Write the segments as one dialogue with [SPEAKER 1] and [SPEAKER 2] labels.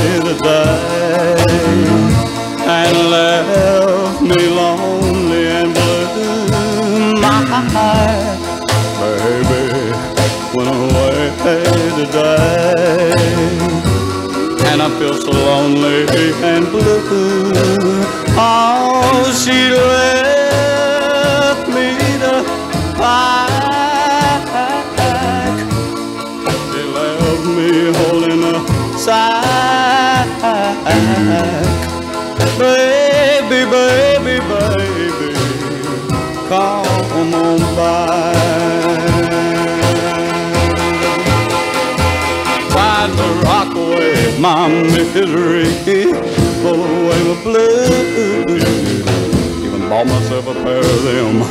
[SPEAKER 1] away today and left me lonely and blue. My baby went away today, and I feel so lonely and blue. Oh, she Baby, baby, baby, come on back. Tried to rock away my misery, pull away my blues. Even bought myself a pair of them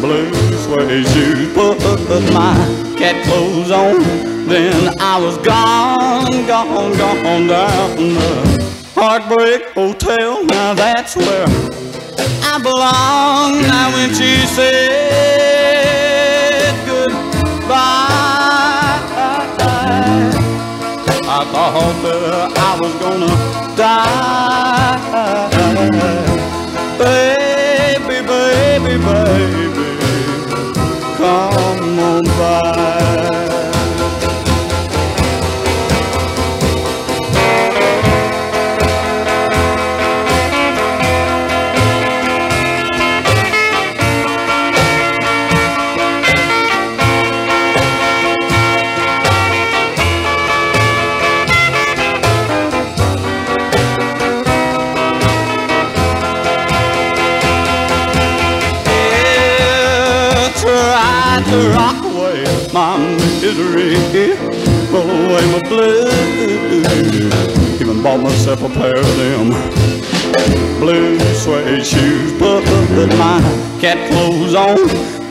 [SPEAKER 1] blue suede shoes. Put my cat clothes on, then I was gone, gone, gone down the Heartbreak Hotel. Now that's where I belong. Now when she said goodbye, I thought that I was gonna die. Baby, baby, baby, come on by. Tried to rock away my misery, roll away my blues. Even bought myself a pair of them blue suede shoes. Put my cat clothes on,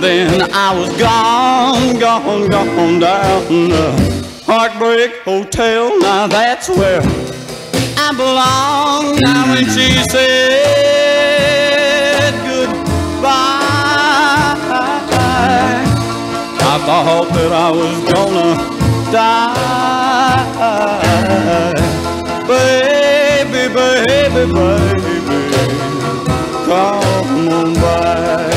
[SPEAKER 1] then I was gone, gone, gone down the Heartbreak Hotel. Now that's where I belong. Now when she said I thought that I was gonna die. Baby, baby, baby, come on by.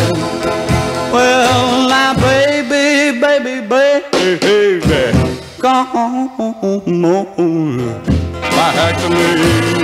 [SPEAKER 1] Well, now, baby, baby, baby, come on back to me.